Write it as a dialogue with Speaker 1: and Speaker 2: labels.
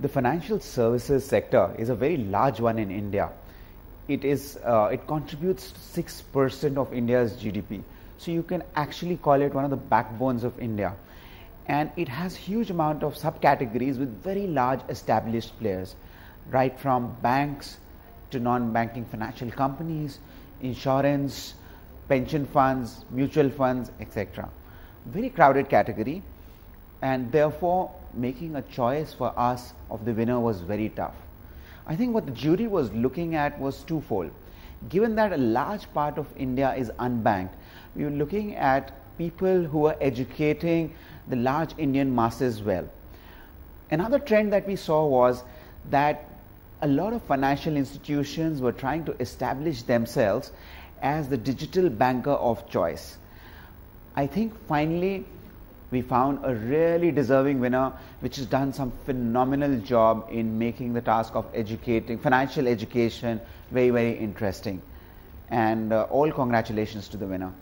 Speaker 1: The financial services sector is a very large one in India. It is uh, it contributes six percent of India's GDP. So you can actually call it one of the backbones of India, and it has huge amount of subcategories with very large established players, right from banks to non-banking financial companies, insurance, pension funds, mutual funds, etc. Very crowded category, and therefore making a choice for us of the winner was very tough. I think what the jury was looking at was twofold. Given that a large part of India is unbanked, we were looking at people who are educating the large Indian masses well. Another trend that we saw was that a lot of financial institutions were trying to establish themselves as the digital banker of choice. I think finally we found a really deserving winner which has done some phenomenal job in making the task of educating financial education very very interesting. And uh, all congratulations to the winner